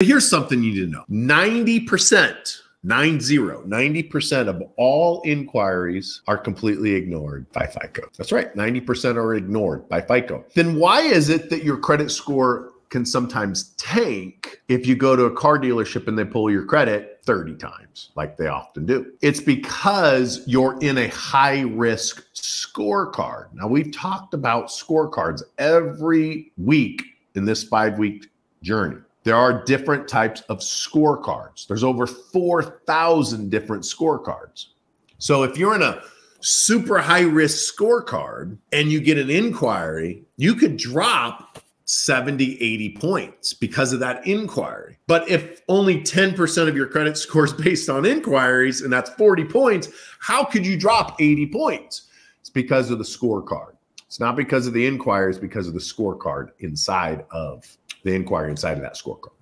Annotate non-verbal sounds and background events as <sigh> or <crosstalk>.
Here's something you need to know 90%. 90, 90% of all inquiries are completely ignored by FICO. That's right, 90% are ignored by FICO. Then why is it that your credit score can sometimes tank if you go to a car dealership and they pull your credit 30 times, like they often do. It's because you're in a high risk scorecard. Now, we've talked about scorecards every week in this five week journey. There are different types of scorecards. There's over 4,000 different scorecards. So if you're in a super high risk scorecard and you get an inquiry, you could drop 70, 80 points because of that inquiry. But if only 10% of your credit score is <laughs> based on inquiries and that's 40 points, how could you drop 80 points? It's because of the scorecard. It's not because of the inquiries, because of the scorecard inside of the inquiry inside of that scorecard.